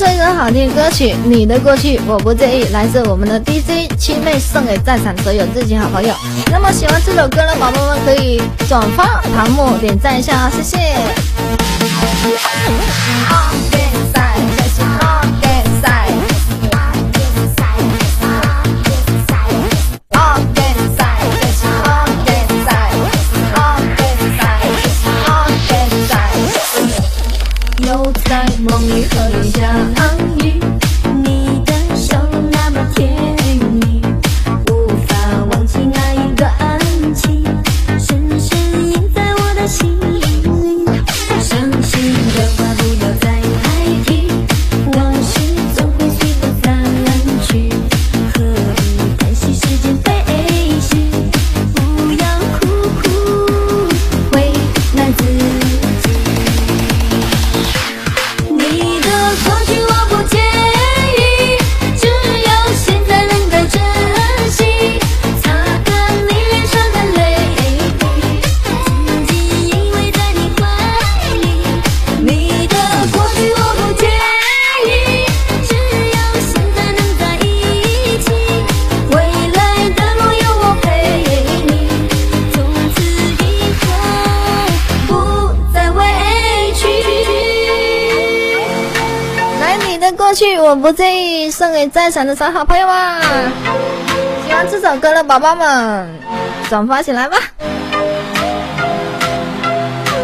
送一首好听的歌曲，《你的过去我不介意》，来自我们的 DJ 七妹，送给在场所有自己好朋友。那么喜欢这首歌的宝宝们可以转发弹幕点赞一下啊，谢谢。梦里和你相遇，你的过去我不介意，送给在场的小好朋友们。喜欢这首歌的宝宝们，转发起来吧。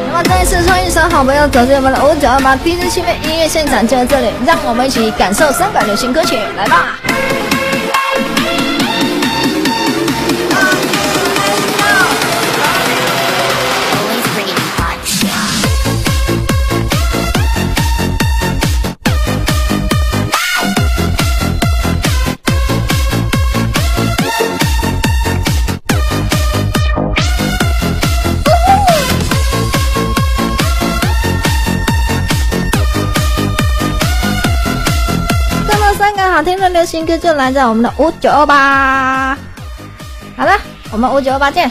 那么再次送一首好朋友走进我们的五九二八 DJ 七妹音乐现场，就在这里，让我们一起感受三百流行歌曲，来吧。好听的流行歌就来在我们的五九二八。好了，我们五九二八见。